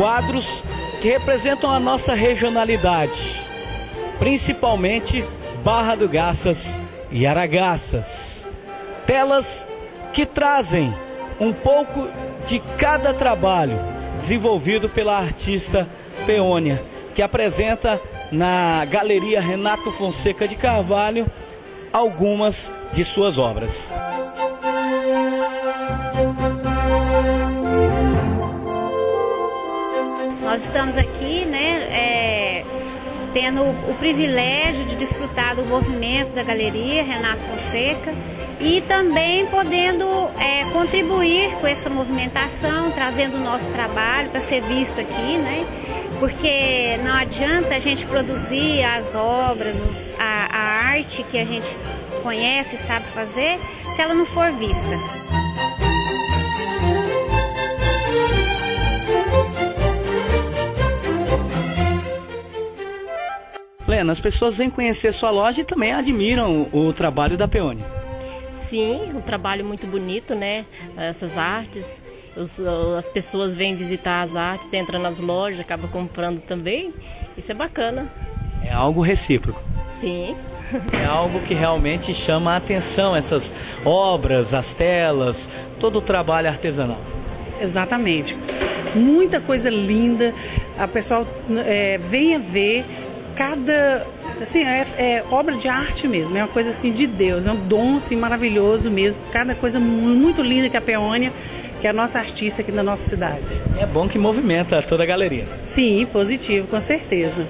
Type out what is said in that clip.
quadros que representam a nossa regionalidade, principalmente Barra do Garças e Aragaças. Telas que trazem um pouco de cada trabalho desenvolvido pela artista Peônia, que apresenta na Galeria Renato Fonseca de Carvalho algumas de suas obras. Nós estamos aqui, né, é, tendo o privilégio de desfrutar do movimento da Galeria Renato Fonseca e também podendo é, contribuir com essa movimentação, trazendo o nosso trabalho para ser visto aqui, né? Porque não adianta a gente produzir as obras, os, a, a arte que a gente conhece e sabe fazer, se ela não for vista. As pessoas vêm conhecer sua loja e também admiram o, o trabalho da Peone. Sim, um trabalho muito bonito, né? Essas artes. Os, as pessoas vêm visitar as artes, entram nas lojas, acabam comprando também. Isso é bacana. É algo recíproco. Sim. É algo que realmente chama a atenção, essas obras, as telas, todo o trabalho artesanal. Exatamente. Muita coisa linda. A pessoa é, venha ver cada assim é, é, obra de arte mesmo é uma coisa assim de Deus é um dom assim maravilhoso mesmo cada coisa muito linda que a Peônia que é a nossa artista aqui na nossa cidade. É bom que movimenta toda a galeria. Sim positivo com certeza